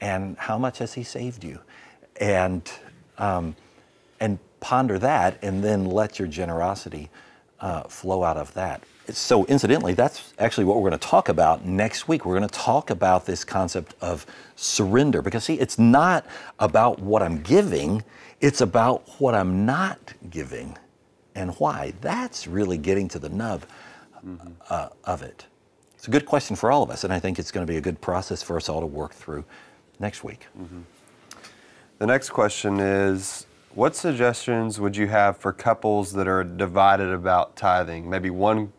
And how much has He saved you? And, um, and ponder that, and then let your generosity uh, flow out of that. So, incidentally, that's actually what we're going to talk about next week. We're going to talk about this concept of surrender because, see, it's not about what I'm giving, it's about what I'm not giving and why. That's really getting to the nub uh, of it. It's a good question for all of us, and I think it's going to be a good process for us all to work through next week. The next question is What suggestions would you have for couples that are divided about tithing? Maybe one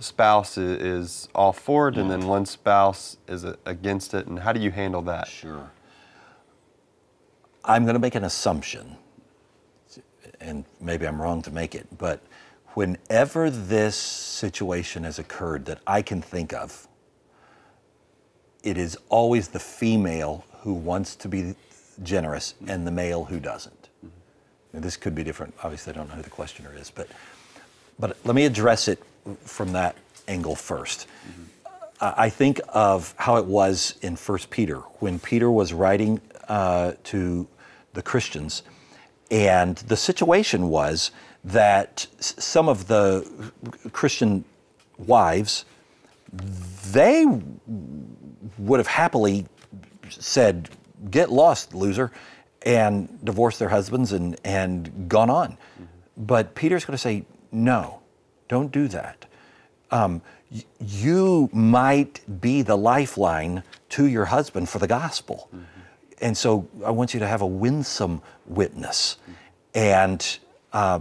spouse is all for it, and then one spouse is against it, and how do you handle that? Sure. I'm going to make an assumption, and maybe I'm wrong to make it, but whenever this situation has occurred that I can think of, it is always the female who wants to be generous and the male who doesn't. This could be different. Obviously, I don't know who the questioner is, but but let me address it from that angle 1st I I think of how it was in First Peter when Peter was writing uh, to the Christians, and the situation was that some of the Christian wives they would have happily said, "Get lost, loser," and divorced their husbands and and gone on. But Peter's going to say, "No, don't do that. Um, y- you might be the lifeline to your husband for the gospel, and so I want you to have a winsome witness, and uh,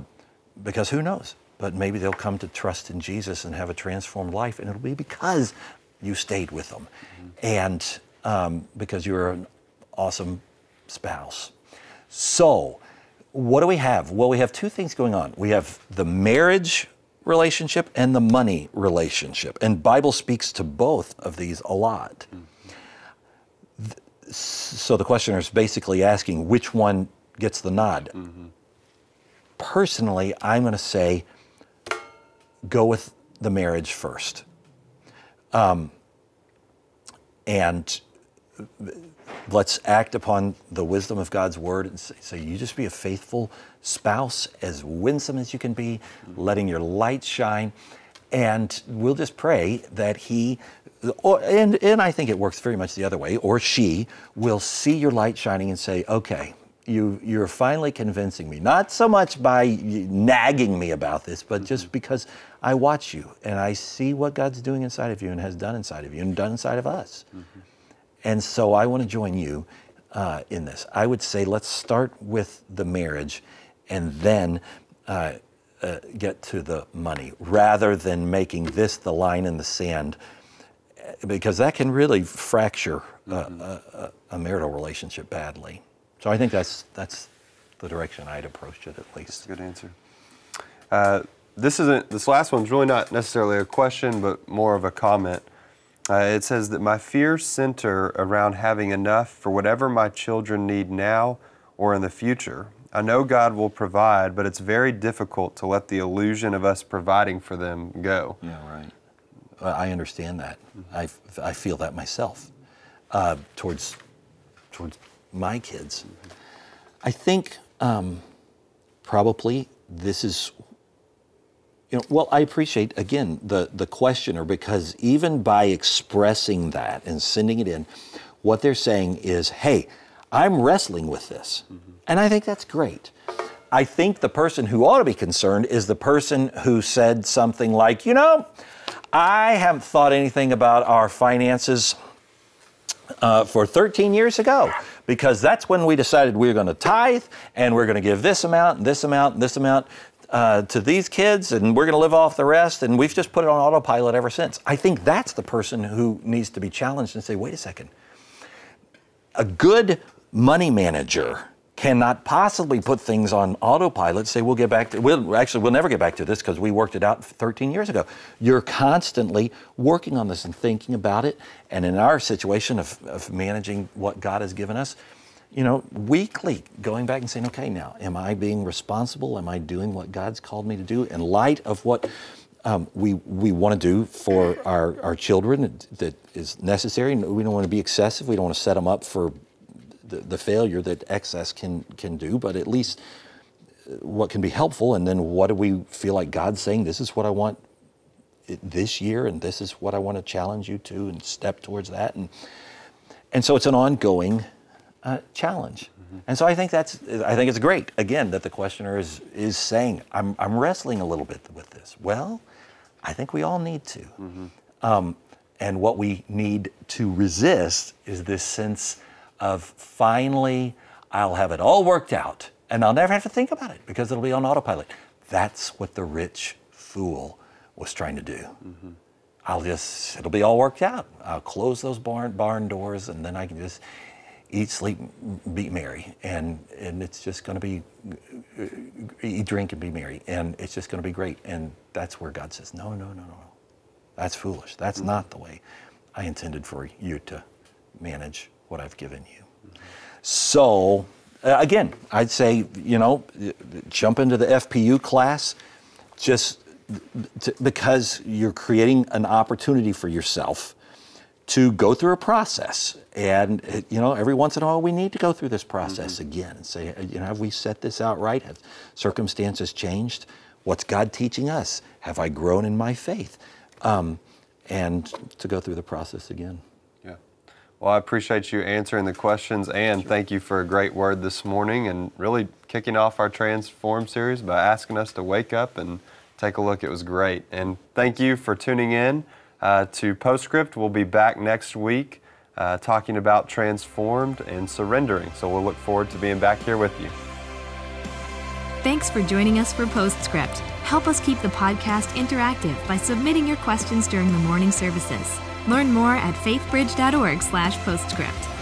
because who knows." But maybe they'll come to trust in Jesus and have a transformed life, and it'll be because you stayed with them, and um, because you're an awesome spouse. So, what do we have? Well, we have two things going on. We have the marriage relationship and the money relationship, and Bible speaks to both of these a lot. Th- So the questioner is basically asking which one gets the nod. Personally, I'm going to say go with the marriage first. Um, and let's act upon the wisdom of God's word and say, say, you just be a faithful spouse, as winsome as you can be, letting your light shine. And we'll just pray that He, and, and I think it works very much the other way, or she will see your light shining and say, okay, you, you're finally convincing me. Not so much by nagging me about this, but just because I watch you and I see what God's doing inside of you and has done inside of you and done inside of us. And so I want to join you uh, in this. I would say let's start with the marriage and then uh, uh, get to the money rather than making this the line in the sand because that can really fracture a, a, a marital relationship badly. So I think that's, that's the direction I'd approach it at least. Good answer. Uh, this isn't. This last one's really not necessarily a question, but more of a comment. Uh, it says that my fears center around having enough for whatever my children need now or in the future. I know God will provide, but it's very difficult to let the illusion of us providing for them go. Yeah, right. I understand that. I, I feel that myself uh, towards towards my kids. I think um, probably this is. You know, well, I appreciate again the the questioner because even by expressing that and sending it in, what they're saying is, "Hey, I'm wrestling with this," and I think that's great. I think the person who ought to be concerned is the person who said something like, "You know, I haven't thought anything about our finances uh, for 13 years ago because that's when we decided we were going to tithe and we're going to give this amount and this amount and this amount uh, to these kids and we're going to live off the rest and we've just put it on autopilot ever since. I think that's the person who needs to be challenged and say, wait a second. A good money manager cannot possibly put things on autopilot. Say we'll get back to. We'll actually we'll never get back to this because we worked it out 13 years ago. You're constantly working on this and thinking about it. And in our situation of, of managing what God has given us, you know, weekly going back and saying, okay, now, am I being responsible? Am I doing what God's called me to do in light of what um, we, we want to do for our, our children that is necessary? We don't want to be excessive. We don't want to set them up for the, the failure that excess can, can do, but at least uh, what can be helpful. And then what do we feel like God's saying, this is what I want this year, and this is what I want to challenge you to, and step towards that. And, and so it's an ongoing uh, challenge. Mm-hmm. And so I think that's I think it's great again that the questioner is is saying I'm I'm wrestling a little bit with this. Well, I think we all need to. Mm-hmm. Um, and what we need to resist is this sense of finally I'll have it all worked out and I'll never have to think about it because it'll be on autopilot. That's what the rich fool was trying to do. Mm-hmm. I'll just it'll be all worked out. I'll close those barn barn doors and then I can just eat, sleep, be merry, and and it's just going to be eat, drink, and be merry, and it's just going to be great. And that's where God says, no, no, no, no, no, that's foolish. That's mm-hmm. not the way I intended for you to manage what I've given you. So uh, again, I'd say you know jump into the FPU class, just t- because you're creating an opportunity for yourself to go through a process. And, you know, every once in a while we need to go through this process mm-hmm. again and say, you know, have we set this out right? Have circumstances changed? What's God teaching us? Have I grown in my faith? Um, and to go through the process again. Yeah. Well, I appreciate you answering the questions and sure. thank you for a great word this morning and really kicking off our Transform series by asking us to wake up and take a look. It was great. And thank you for tuning in uh, to Postscript. We'll be back next week uh, talking about transformed and surrendering. So we'll look forward to being back here with you. Thanks for joining us for Postscript. Help us keep the podcast interactive by submitting your questions during the morning services. Learn more at faithbridge.org/postscript.